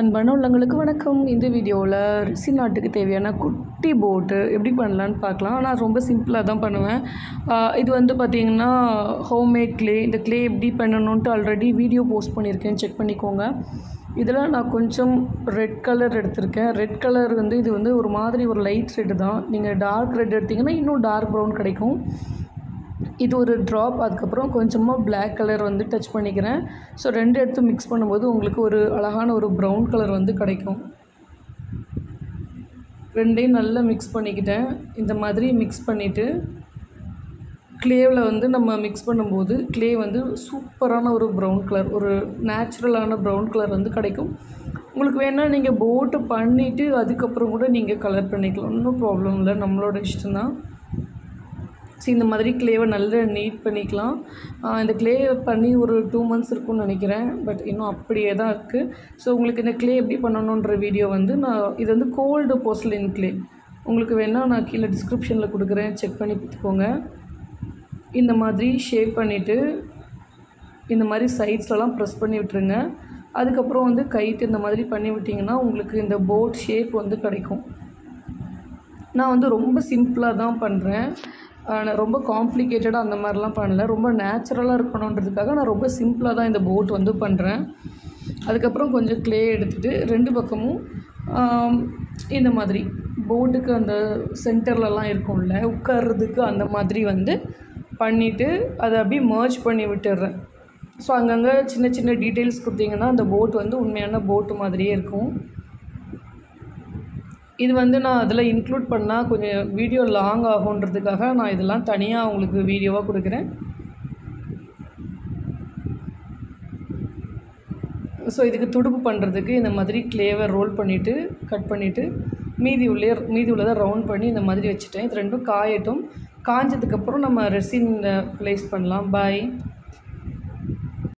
அன்பான உள்ளங்களுக்கு வணக்கம். இந்த வீடியோவில் ரிசி நாட்டுக்கு தேவையான குட்டி போட்டு எப்படி பண்ணலான்னு பார்க்கலாம். நான் ரொம்ப சிம்பிளாக தான் பண்ணுவேன். இது வந்து பார்த்திங்கன்னா ஹோம்மேட் க்ளே இந்த க்ளே எப்படி பண்ணணுன்ட்டு ஆல்ரெடி வீடியோ போஸ்ட் பண்ணியிருக்கேன். செக் பண்ணிக்கோங்க. இதில் நான் கொஞ்சம் ரெட் கலர் எடுத்திருக்கேன். ரெட் கலர் வந்து இது வந்து ஒரு மாதிரி ஒரு லைட் ரெட்டு தான். நீங்கள் டார்க் ரெட் எடுத்திங்கன்னா இன்னும் டார்க் ப்ரௌன் கிடைக்கும். இது ஒரு ட்ராப் அதுக்கப்புறம் கொஞ்சமாக பிளாக் கலர் வந்து டச் பண்ணிக்கிறேன். ஸோ ரெண்டு எடுத்து மிக்ஸ் பண்ணும்போது உங்களுக்கு ஒரு அழகான ஒரு ப்ரௌன் கலர் வந்து கிடைக்கும். ரெண்டையும் நல்லா மிக்ஸ் பண்ணிக்கிட்டேன். இந்த மாதிரி மிக்ஸ் பண்ணிவிட்டு க்ளேவில் வந்து நம்ம மிக்ஸ் பண்ணும்போது க்ளே வந்து சூப்பரான ஒரு ப்ரௌன் கலர் ஒரு நேச்சுரலான ப்ரௌன் கலர் வந்து கிடைக்கும். உங்களுக்கு வேணால் நீங்கள் போட்டு பண்ணிவிட்டு அதுக்கப்புறம் கூட நீங்கள் கலர் பண்ணிக்கலாம். ஒன்றும் ப்ராப்ளம் இல்லை. நம்மளோட இஷ்டம்தான். ஸோ இந்த மாதிரி கிளேவை நல்லா நீட் பண்ணிக்கலாம். இந்த கிளே பண்ணி ஒரு டூ மந்த்ஸ் இருக்கும்னு நினைக்கிறேன் பட் இன்னும் அப்படியே தான் இருக்குது ஸோ உங்களுக்கு இந்த க்ளே எப்படி பண்ணணுன்ற வீடியோ வந்து நான் இது வந்து கோல்டு போஸ்லின் க்ளே உங்களுக்கு வேணால் நான் கீழே டிஸ்கிரிப்ஷனில் கொடுக்குறேன் செக் பண்ணி பார்த்துக்கோங்க. இந்த மாதிரி ஷேப் பண்ணிவிட்டு இந்த மாதிரி சைட்ஸ்லலாம் ப்ரெஸ் பண்ணி விட்டுருங்க. அதுக்கப்புறம் வந்து கைட்டு இந்த மாதிரி பண்ணி விட்டிங்கன்னா உங்களுக்கு இந்த போட் ஷேப் வந்து கிடைக்கும். நான் வந்து ரொம்ப சிம்பிளாக தான் பண்ணுறேன் ரொம்ப காம்ப்ளிகேட்டடாக அந்த மாதிரிலாம் பண்ணல. ரொம்ப நேச்சுரலாக இருக்கணுன்றதுக்காக நான் ரொம்ப சிம்பிளாக தான் இந்த போட் வந்து பண்ணுறேன் அதுக்கப்புறம் கொஞ்சம் க்ளே எடுத்துகிட்டு ரெண்டு பக்கமும் இந்த மாதிரி போட்டுக்கு அந்த சென்டர்லலாம் இருக்கும்ல உட்கார்றதுக்கு அந்த மாதிரி வந்து பண்ணிவிட்டு அதை அப்படியே மர்ஜ் பண்ணி விட்டுடுறேன். ஸோ அங்கங்கே சின்ன சின்ன டீட்டெயில்ஸ் கொடுத்தீங்கன்னா அந்த போட் வந்து உண்மையான போட்டு மாதிரியே இருக்கும். இது வந்து நான் அதில் இன்க்ளூட் பண்ணால் கொஞ்சம் வீடியோ லாங் ஆகுன்றதுக்காக நான் இதெல்லாம் தனியாக உங்களுக்கு வீடியோவாக கொடுக்குறேன். ஸோ இதுக்கு துடுப்பு பண்ணுறதுக்கு இந்த மாதிரி க்ளேவை ரோல் பண்ணிவிட்டு கட் பண்ணிவிட்டு மீதி உள்ளே மீதி உள்ளதை ரவுண்ட் பண்ணி இந்த மாதிரி வச்சுட்டேன். இது ரெண்டும் காயட்டும். காஞ்சதுக்கப்புறம் நம்ம ரெசின் ப்ளேஸ் பண்ணலாம். பாய்